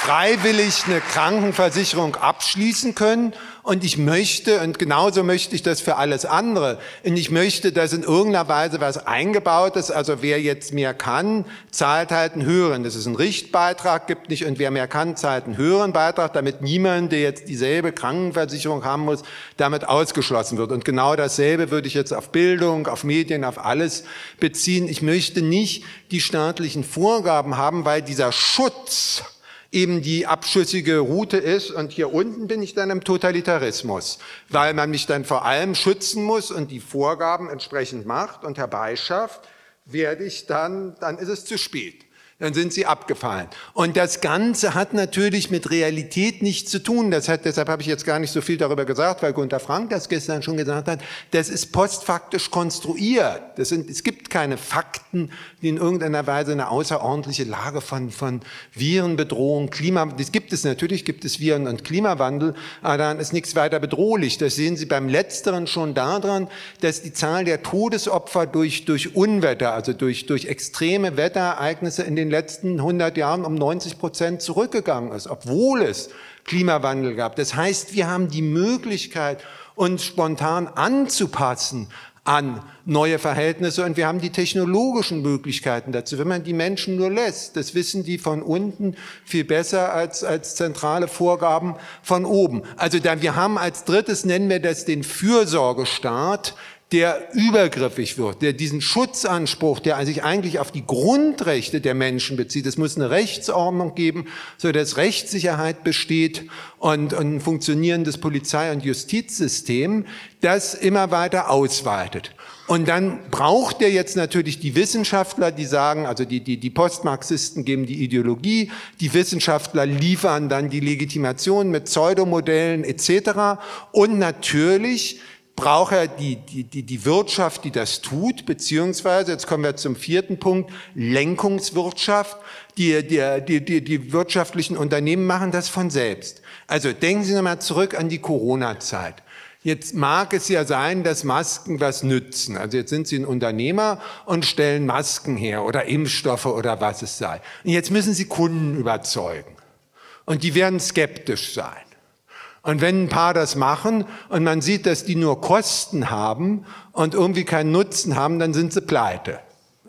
freiwillig eine Krankenversicherung abschließen können und ich möchte, und genauso möchte ich das für alles andere, und ich möchte, dass in irgendeiner Weise was eingebaut ist, also wer jetzt mehr kann, zahlt halt einen höheren, dass es einen Richtbeitrag gibt nicht, und wer mehr kann, zahlt einen höheren Beitrag, damit niemand, der jetzt dieselbe Krankenversicherung haben muss, damit ausgeschlossen wird. Und genau dasselbe würde ich jetzt auf Bildung, auf Medien, auf alles beziehen. Ich möchte nicht die staatlichen Vorgaben haben, weil dieser Schutz, eben die abschüssige Route ist. Und hier unten bin ich dann im Totalitarismus, weil man mich dann vor allem schützen muss und die Vorgaben entsprechend macht und herbeischafft, werde ich dann, dann ist es zu spät dann sind sie abgefallen. Und das Ganze hat natürlich mit Realität nichts zu tun. Das hat, deshalb habe ich jetzt gar nicht so viel darüber gesagt, weil Gunter Frank das gestern schon gesagt hat. Das ist postfaktisch konstruiert. Das sind, es gibt keine Fakten, die in irgendeiner Weise eine außerordentliche Lage von, von Virenbedrohung, Klima, das gibt es natürlich, gibt es Viren und Klimawandel, aber dann ist nichts weiter bedrohlich. Das sehen Sie beim Letzteren schon daran, dass die Zahl der Todesopfer durch, durch Unwetter, also durch, durch extreme Wetterereignisse in den den letzten 100 Jahren um 90 Prozent zurückgegangen ist, obwohl es Klimawandel gab. Das heißt, wir haben die Möglichkeit, uns spontan anzupassen an neue Verhältnisse und wir haben die technologischen Möglichkeiten dazu, wenn man die Menschen nur lässt. Das wissen die von unten viel besser als, als zentrale Vorgaben von oben. Also da wir haben als drittes, nennen wir das den Fürsorgestaat, der übergriffig wird, der diesen Schutzanspruch, der sich eigentlich auf die Grundrechte der Menschen bezieht. Es muss eine Rechtsordnung geben, so dass Rechtssicherheit besteht und, ein funktionierendes Polizei- und Justizsystem, das immer weiter ausweitet. Und dann braucht er jetzt natürlich die Wissenschaftler, die sagen, also die, die, die Postmarxisten geben die Ideologie, die Wissenschaftler liefern dann die Legitimation mit Pseudomodellen etc. Und natürlich braucht er die, die, die, die Wirtschaft, die das tut, beziehungsweise, jetzt kommen wir zum vierten Punkt, Lenkungswirtschaft. Die, die, die, die, die wirtschaftlichen Unternehmen machen das von selbst. Also denken Sie nochmal zurück an die Corona-Zeit. Jetzt mag es ja sein, dass Masken was nützen. Also jetzt sind Sie ein Unternehmer und stellen Masken her oder Impfstoffe oder was es sei. Und jetzt müssen Sie Kunden überzeugen. Und die werden skeptisch sein. Und wenn ein paar das machen und man sieht, dass die nur Kosten haben und irgendwie keinen Nutzen haben, dann sind sie pleite.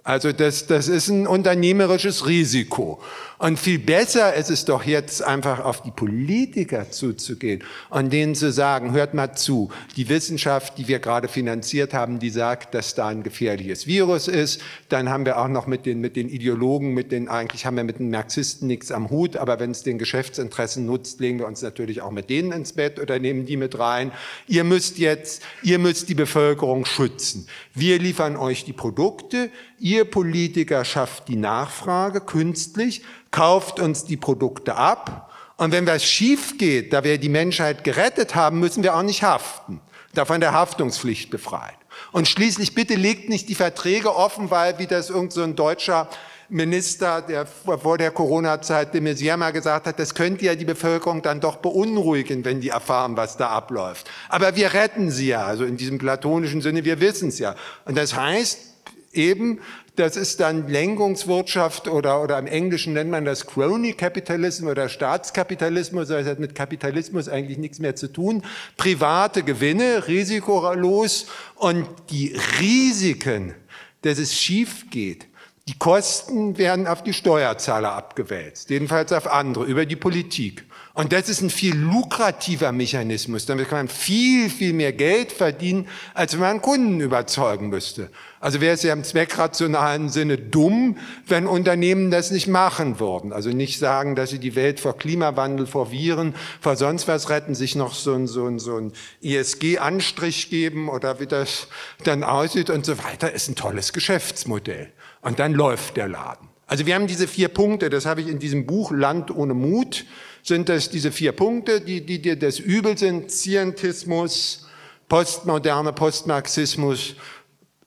Also das, das ist ein unternehmerisches Risiko. Und viel besser ist es doch jetzt einfach auf die Politiker zuzugehen und denen zu sagen, hört mal zu, die Wissenschaft, die wir gerade finanziert haben, die sagt, dass da ein gefährliches Virus ist. Dann haben wir auch noch mit den, mit den Ideologen, mit den, eigentlich haben wir mit den Marxisten nichts am Hut, aber wenn es den Geschäftsinteressen nutzt, legen wir uns natürlich auch mit denen ins Bett oder nehmen die mit rein. Ihr müsst jetzt, ihr müsst die Bevölkerung schützen. Wir liefern euch die Produkte, ihr Politiker schafft die Nachfrage künstlich, kauft uns die Produkte ab. Und wenn was schief geht, da wir die Menschheit gerettet haben, müssen wir auch nicht haften. Davon der Haftungspflicht befreit. Und schließlich bitte legt nicht die Verträge offen, weil, wie das irgend so ein deutscher Minister, der vor der Corona-Zeit de Maizière mal gesagt hat, das könnte ja die Bevölkerung dann doch beunruhigen, wenn die erfahren, was da abläuft. Aber wir retten sie ja, also in diesem platonischen Sinne, wir wissen es ja. Und das heißt eben, das ist dann Lenkungswirtschaft oder, oder im Englischen nennt man das Crony Capitalism oder Staatskapitalismus. Das hat mit Kapitalismus eigentlich nichts mehr zu tun. Private Gewinne, risikolos und die Risiken, dass es schief geht, die Kosten werden auf die Steuerzahler abgewälzt, jedenfalls auf andere, über die Politik. Und das ist ein viel lukrativer Mechanismus. Damit kann man viel, viel mehr Geld verdienen, als wenn man Kunden überzeugen müsste. Also wäre es ja im zweckrationalen Sinne dumm, wenn Unternehmen das nicht machen würden. Also nicht sagen, dass sie die Welt vor Klimawandel, vor Viren, vor sonst was retten, sich noch so ein, so ein, so ein ESG-Anstrich geben oder wie das dann aussieht und so weiter, ist ein tolles Geschäftsmodell. Und dann läuft der Laden. Also wir haben diese vier Punkte, das habe ich in diesem Buch Land ohne Mut sind das diese vier Punkte, die, die, die das Übel sind, Zientismus, Postmoderne, Postmarxismus,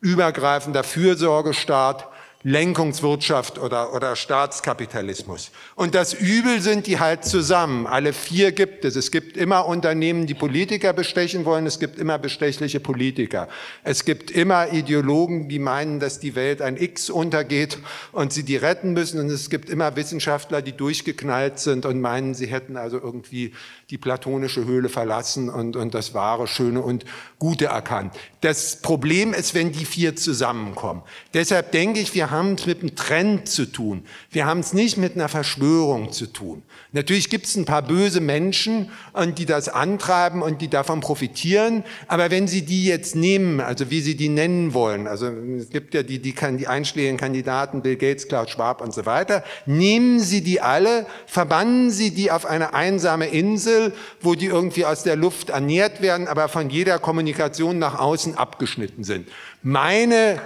übergreifender Fürsorgestaat, Lenkungswirtschaft oder, oder Staatskapitalismus. Und das Übel sind die halt zusammen. Alle vier gibt es. Es gibt immer Unternehmen, die Politiker bestechen wollen. Es gibt immer bestechliche Politiker. Es gibt immer Ideologen, die meinen, dass die Welt ein X untergeht und sie die retten müssen. Und es gibt immer Wissenschaftler, die durchgeknallt sind und meinen, sie hätten also irgendwie die platonische Höhle verlassen und, und das wahre, schöne und gute erkannt. Das Problem ist, wenn die vier zusammenkommen. Deshalb denke ich, wir haben es mit einem Trend zu tun. Wir haben es nicht mit einer Verschwörung zu tun. Natürlich gibt es ein paar böse Menschen, die das antreiben und die davon profitieren. Aber wenn Sie die jetzt nehmen, also wie Sie die nennen wollen, also es gibt ja die, die, die einschlägigen Kandidaten, Bill Gates, Klaus Schwab und so weiter, nehmen Sie die alle, verbannen Sie die auf eine einsame Insel, Insel, wo die irgendwie aus der Luft ernährt werden, aber von jeder Kommunikation nach außen abgeschnitten sind. Meine,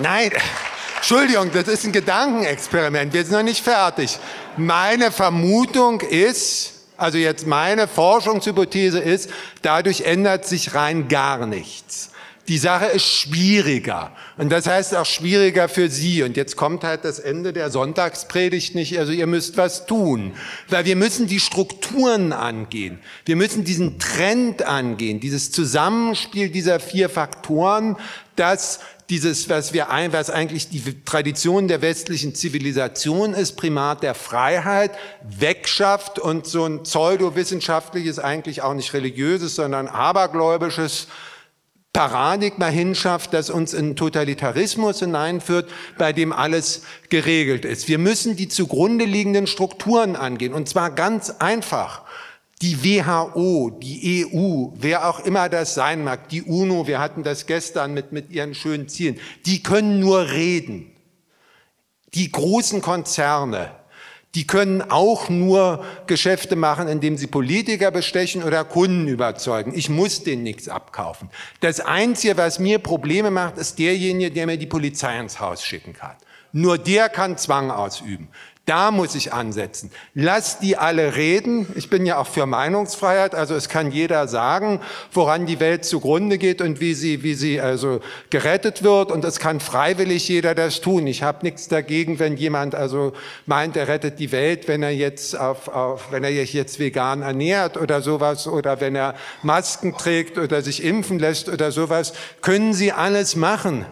nein, Entschuldigung, das ist ein Gedankenexperiment, wir sind noch nicht fertig. Meine Vermutung ist, also jetzt meine Forschungshypothese ist, dadurch ändert sich rein gar nichts. Die Sache ist schwieriger. Und das heißt auch schwieriger für Sie. Und jetzt kommt halt das Ende der Sonntagspredigt nicht. Also ihr müsst was tun. Weil wir müssen die Strukturen angehen. Wir müssen diesen Trend angehen. Dieses Zusammenspiel dieser vier Faktoren, dass dieses, was wir ein, was eigentlich die Tradition der westlichen Zivilisation ist, Primat der Freiheit, wegschafft und so ein pseudowissenschaftliches, eigentlich auch nicht religiöses, sondern abergläubisches Paradigma hinschafft, das uns in Totalitarismus hineinführt, bei dem alles geregelt ist. Wir müssen die zugrunde liegenden Strukturen angehen, und zwar ganz einfach. Die WHO, die EU, wer auch immer das sein mag, die UNO, wir hatten das gestern mit, mit ihren schönen Zielen, die können nur reden. Die großen Konzerne, die können auch nur Geschäfte machen, indem sie Politiker bestechen oder Kunden überzeugen. Ich muss denen nichts abkaufen. Das Einzige, was mir Probleme macht, ist derjenige, der mir die Polizei ins Haus schicken kann. Nur der kann Zwang ausüben. Da muss ich ansetzen. Lass die alle reden. Ich bin ja auch für Meinungsfreiheit. Also es kann jeder sagen, woran die Welt zugrunde geht und wie sie, wie sie also gerettet wird. Und es kann freiwillig jeder das tun. Ich habe nichts dagegen, wenn jemand also meint, er rettet die Welt, wenn er jetzt auf, auf, wenn er sich jetzt vegan ernährt oder sowas oder wenn er Masken trägt oder sich impfen lässt oder sowas. Können Sie alles machen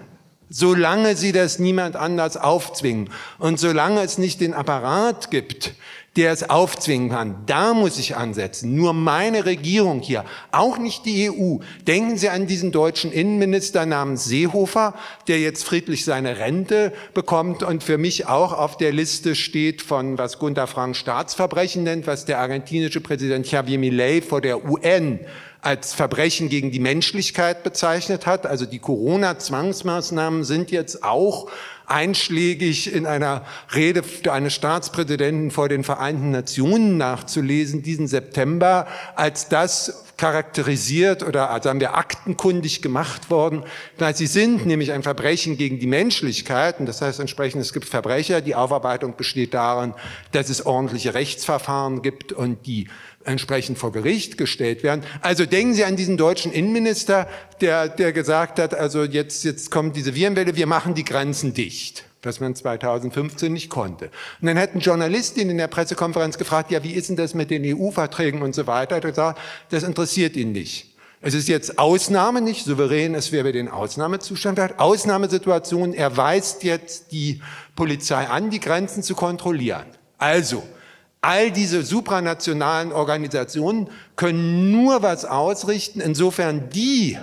solange sie das niemand anders aufzwingen und solange es nicht den Apparat gibt, der es aufzwingen kann. Da muss ich ansetzen. Nur meine Regierung hier, auch nicht die EU. Denken Sie an diesen deutschen Innenminister namens Seehofer, der jetzt friedlich seine Rente bekommt und für mich auch auf der Liste steht von, was Gunter Frank Staatsverbrechen nennt, was der argentinische Präsident Javier Milei vor der UN als Verbrechen gegen die Menschlichkeit bezeichnet hat. Also die Corona-Zwangsmaßnahmen sind jetzt auch einschlägig in einer Rede eines Staatspräsidenten vor den Vereinten Nationen nachzulesen, diesen September, als das charakterisiert oder haben wir aktenkundig gemacht worden, weil sie sind nämlich ein Verbrechen gegen die Menschlichkeit. Und das heißt entsprechend, es gibt Verbrecher, die Aufarbeitung besteht darin, dass es ordentliche Rechtsverfahren gibt und die entsprechend vor Gericht gestellt werden. Also denken Sie an diesen deutschen Innenminister, der, der gesagt hat, also jetzt, jetzt kommt diese Virenwelle, wir machen die Grenzen dicht was man 2015 nicht konnte. Und dann hätten Journalistinnen in der Pressekonferenz gefragt, ja, wie ist denn das mit den EU-Verträgen und so weiter? Er hat gesagt, das interessiert ihn nicht. Es ist jetzt Ausnahme, nicht souverän, es wäre den Ausnahmezustand hat. Ausnahmesituation, er weist jetzt die Polizei an, die Grenzen zu kontrollieren. Also, All diese supranationalen Organisationen können nur was ausrichten, insofern die,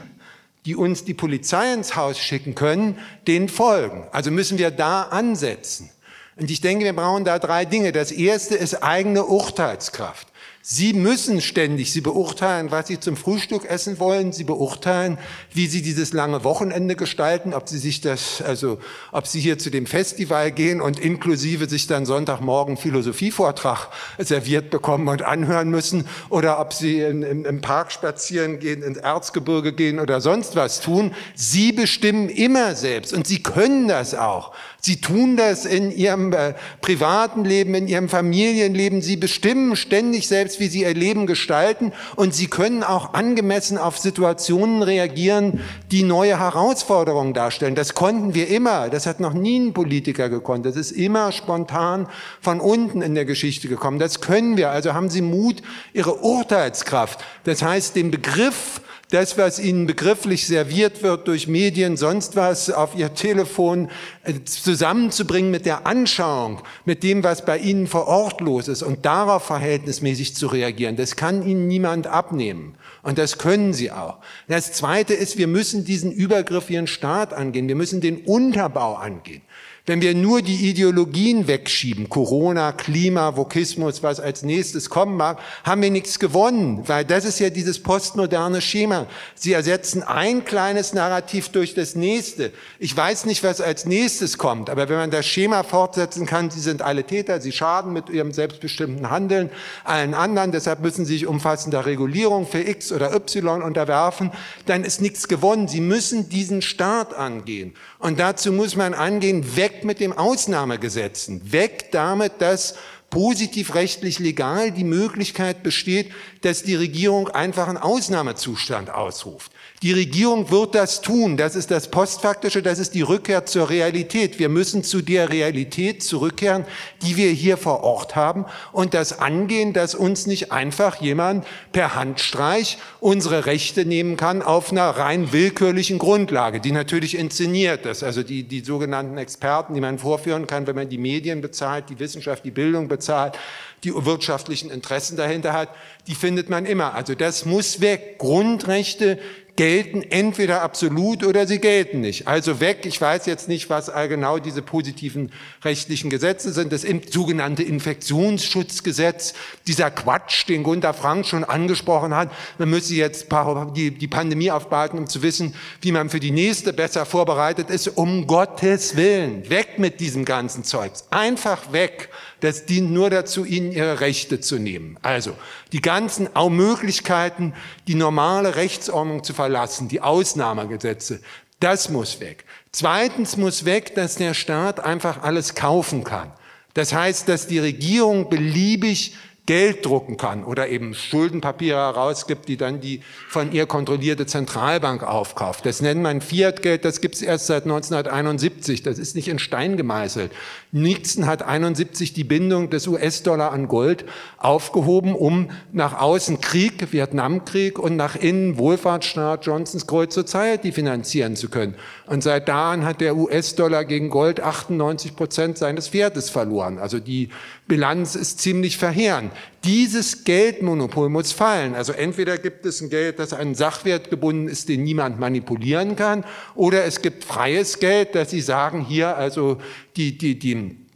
die uns die Polizei ins Haus schicken können, den folgen. Also müssen wir da ansetzen. Und ich denke, wir brauchen da drei Dinge. Das erste ist eigene Urteilskraft. Sie müssen ständig, Sie beurteilen, was Sie zum Frühstück essen wollen. Sie beurteilen, wie Sie dieses lange Wochenende gestalten, ob Sie sich das, also, ob Sie hier zu dem Festival gehen und inklusive sich dann Sonntagmorgen Philosophievortrag serviert bekommen und anhören müssen oder ob Sie in, in, im Park spazieren gehen, ins Erzgebirge gehen oder sonst was tun. Sie bestimmen immer selbst und Sie können das auch. Sie tun das in Ihrem äh, privaten Leben, in Ihrem Familienleben. Sie bestimmen ständig selbst, wie sie ihr Leben gestalten und sie können auch angemessen auf Situationen reagieren, die neue Herausforderungen darstellen. Das konnten wir immer. Das hat noch nie ein Politiker gekonnt. Das ist immer spontan von unten in der Geschichte gekommen. Das können wir. Also haben Sie Mut, Ihre Urteilskraft. Das heißt, den Begriff das, was ihnen begrifflich serviert wird durch Medien, sonst was auf ihr Telefon, äh, zusammenzubringen mit der Anschauung, mit dem, was bei ihnen vor Ort los ist und darauf verhältnismäßig zu reagieren. Das kann ihnen niemand abnehmen. Und das können sie auch. Das Zweite ist, wir müssen diesen Übergriff ihren Staat angehen. Wir müssen den Unterbau angehen. Wenn wir nur die Ideologien wegschieben, Corona, Klima, Vokismus, was als nächstes kommen mag, haben wir nichts gewonnen, weil das ist ja dieses postmoderne Schema. Sie ersetzen ein kleines Narrativ durch das nächste. Ich weiß nicht, was als nächstes kommt, aber wenn man das Schema fortsetzen kann, sie sind alle Täter, sie schaden mit ihrem selbstbestimmten Handeln allen anderen, deshalb müssen sie sich umfassender Regulierung für X oder Y unterwerfen, dann ist nichts gewonnen. Sie müssen diesen Staat angehen. Und dazu muss man angehen, weg mit dem Ausnahmegesetzen, weg damit, dass positiv rechtlich legal die Möglichkeit besteht, dass die Regierung einfach einen Ausnahmezustand ausruft. Die Regierung wird das tun. Das ist das Postfaktische, das ist die Rückkehr zur Realität. Wir müssen zu der Realität zurückkehren, die wir hier vor Ort haben und das angehen, dass uns nicht einfach jemand per Handstreich unsere Rechte nehmen kann auf einer rein willkürlichen Grundlage, die natürlich inszeniert ist. Also die, die sogenannten Experten, die man vorführen kann, wenn man die Medien bezahlt, die Wissenschaft, die Bildung bezahlt, die wirtschaftlichen Interessen dahinter hat, die findet man immer. Also das muss weg. Grundrechte gelten entweder absolut oder sie gelten nicht. Also weg, ich weiß jetzt nicht, was genau diese positiven rechtlichen Gesetze sind, das sogenannte Infektionsschutzgesetz, dieser Quatsch, den Gunter Frank schon angesprochen hat, man müsse jetzt die Pandemie aufbehalten, um zu wissen, wie man für die nächste besser vorbereitet ist, um Gottes Willen, weg mit diesem ganzen Zeugs, einfach weg. Das dient nur dazu, ihnen ihre Rechte zu nehmen. Also die ganzen Möglichkeiten, die normale Rechtsordnung zu verlassen, die Ausnahmegesetze, das muss weg. Zweitens muss weg, dass der Staat einfach alles kaufen kann. Das heißt, dass die Regierung beliebig Geld drucken kann oder eben Schuldenpapiere herausgibt, die dann die von ihr kontrollierte Zentralbank aufkauft. Das nennt man Fiat-Geld, das gibt es erst seit 1971, das ist nicht in Stein gemeißelt. Nixon hat 71 die Bindung des US-Dollar an Gold aufgehoben, um nach außen Krieg, Vietnamkrieg und nach innen Wohlfahrtsstaat Johnsons Gold Society finanzieren zu können. Und seit da an hat der US-Dollar gegen Gold 98 Prozent seines Wertes verloren. Also die Bilanz ist ziemlich verheerend. Dieses Geldmonopol muss fallen. Also entweder gibt es ein Geld, das an Sachwert gebunden ist, den niemand manipulieren kann, oder es gibt freies Geld, dass Sie sagen, hier also die, die, die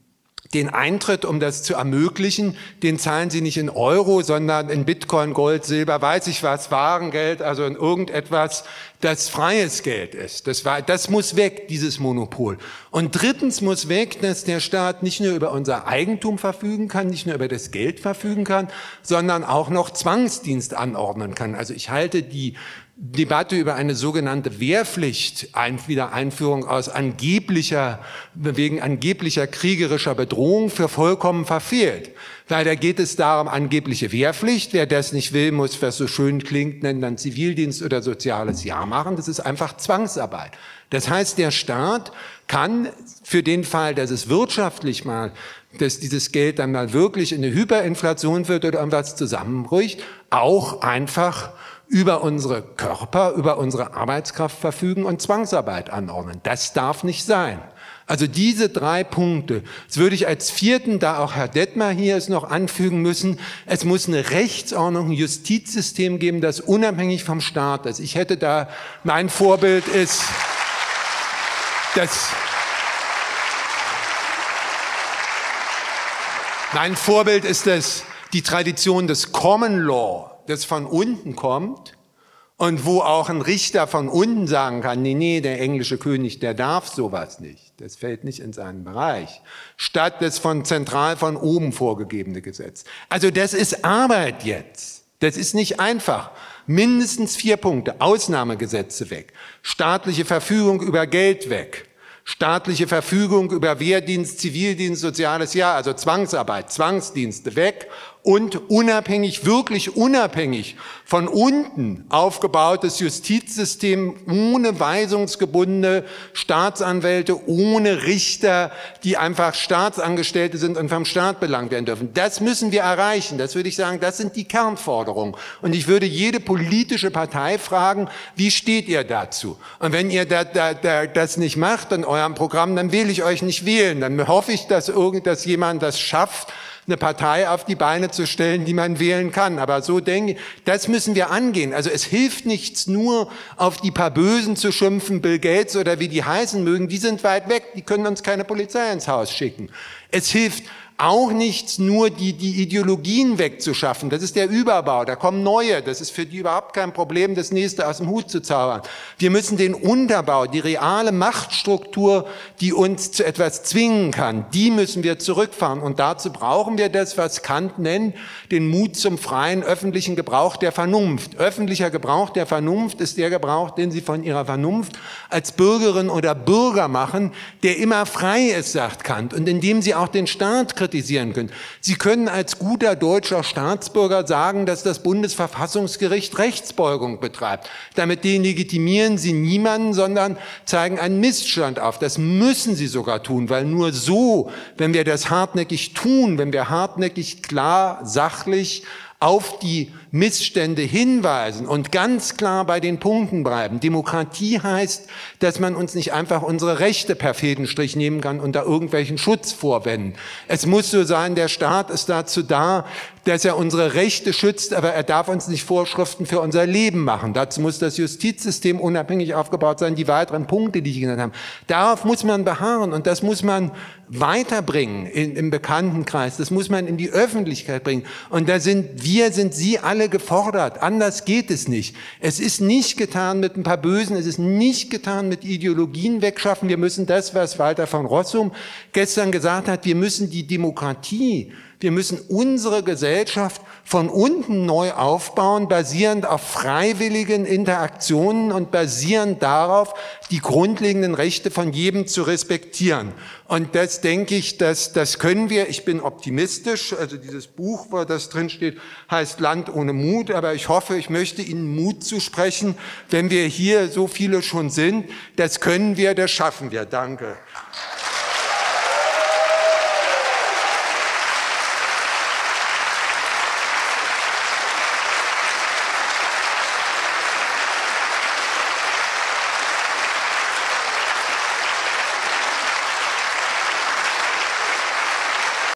den Eintritt, um das zu ermöglichen, den zahlen Sie nicht in Euro, sondern in Bitcoin, Gold, Silber, weiß ich was, Warengeld, also in irgendetwas, das freies Geld ist. Das, war, das muss weg, dieses Monopol. Und drittens muss weg, dass der Staat nicht nur über unser Eigentum verfügen kann, nicht nur über das Geld verfügen kann, sondern auch noch Zwangsdienst anordnen kann. Also ich halte die Debatte über eine sogenannte Wehrpflicht, ein, Wiedereinführung aus angeblicher, wegen angeblicher kriegerischer Bedrohung für vollkommen verfehlt. Da geht es darum, angebliche Wehrpflicht. Wer das nicht will, muss, was so schön klingt, nennen dann Zivildienst oder soziales Jahr machen. Das ist einfach Zwangsarbeit. Das heißt, der Staat kann für den Fall, dass es wirtschaftlich mal, dass dieses Geld dann mal wirklich in eine Hyperinflation wird oder irgendwas zusammenbricht, auch einfach über unsere Körper, über unsere Arbeitskraft verfügen und Zwangsarbeit anordnen. Das darf nicht sein. Also diese drei Punkte. Jetzt würde ich als vierten, da auch Herr Detmer hier ist, noch anfügen müssen, es muss eine Rechtsordnung, ein Justizsystem geben, das unabhängig vom Staat ist. Ich hätte da, mein Vorbild ist, das, mein Vorbild ist das die Tradition des Common Law, das von unten kommt und wo auch ein Richter von unten sagen kann, nee, nee, der englische König, der darf sowas nicht. Das fällt nicht in seinen Bereich. Statt des von zentral von oben vorgegebene Gesetz. Also das ist Arbeit jetzt. Das ist nicht einfach. Mindestens vier Punkte. Ausnahmegesetze weg. Staatliche Verfügung über Geld weg staatliche Verfügung über Wehrdienst, Zivildienst, soziales Jahr, also Zwangsarbeit, Zwangsdienste weg und unabhängig, wirklich unabhängig von unten aufgebautes Justizsystem ohne weisungsgebundene Staatsanwälte, ohne Richter, die einfach Staatsangestellte sind und vom Staat belangt werden dürfen. Das müssen wir erreichen. Das würde ich sagen, das sind die Kernforderungen. Und ich würde jede politische Partei fragen, wie steht ihr dazu? Und wenn ihr da, da, da, das nicht macht in eurem Programm, dann wähle ich euch nicht wählen. Dann hoffe ich, dass irgend, dass jemand das schafft, eine Partei auf die Beine zu stellen, die man wählen kann. Aber so denke ich, das müssen wir angehen. Also es hilft nichts nur, auf die paar Bösen zu schimpfen, Bill Gates oder wie die heißen mögen, die sind weit weg, die können uns keine Polizei ins Haus schicken. Es hilft auch nichts, nur die, die Ideologien wegzuschaffen. Das ist der Überbau. Da kommen neue. Das ist für die überhaupt kein Problem, das nächste aus dem Hut zu zaubern. Wir müssen den Unterbau, die reale Machtstruktur, die uns zu etwas zwingen kann, die müssen wir zurückfahren. Und dazu brauchen wir das, was Kant nennt, den Mut zum freien öffentlichen Gebrauch der Vernunft. Öffentlicher Gebrauch der Vernunft ist der Gebrauch, den Sie von Ihrer Vernunft als Bürgerin oder Bürger machen, der immer frei ist, sagt Kant. Und indem Sie auch den Staat kritisieren, kritisieren können. Sie können als guter deutscher Staatsbürger sagen, dass das Bundesverfassungsgericht Rechtsbeugung betreibt. Damit delegitimieren Sie niemanden, sondern zeigen einen Missstand auf. Das müssen Sie sogar tun, weil nur so, wenn wir das hartnäckig tun, wenn wir hartnäckig klar, sachlich auf die Missstände hinweisen und ganz klar bei den Punkten bleiben. Demokratie heißt, dass man uns nicht einfach unsere Rechte per Fädenstrich nehmen kann und da irgendwelchen Schutz vorwenden. Es muss so sein, der Staat ist dazu da, dass er unsere Rechte schützt, aber er darf uns nicht Vorschriften für unser Leben machen. Dazu muss das Justizsystem unabhängig aufgebaut sein, die weiteren Punkte, die ich genannt habe. Darauf muss man beharren und das muss man weiterbringen in, im Bekanntenkreis. Das muss man in die Öffentlichkeit bringen. Und da sind wir, sind Sie alle gefordert. Anders geht es nicht. Es ist nicht getan mit ein paar Bösen. Es ist nicht getan mit Ideologien wegschaffen. Wir müssen das, was Walter von Rossum gestern gesagt hat, wir müssen die Demokratie wir müssen unsere Gesellschaft von unten neu aufbauen, basierend auf freiwilligen Interaktionen und basierend darauf, die grundlegenden Rechte von jedem zu respektieren. Und das denke ich, dass, das können wir. Ich bin optimistisch. Also dieses Buch, wo das drinsteht, heißt Land ohne Mut. Aber ich hoffe, ich möchte Ihnen Mut zusprechen, wenn wir hier so viele schon sind. Das können wir, das schaffen wir. Danke.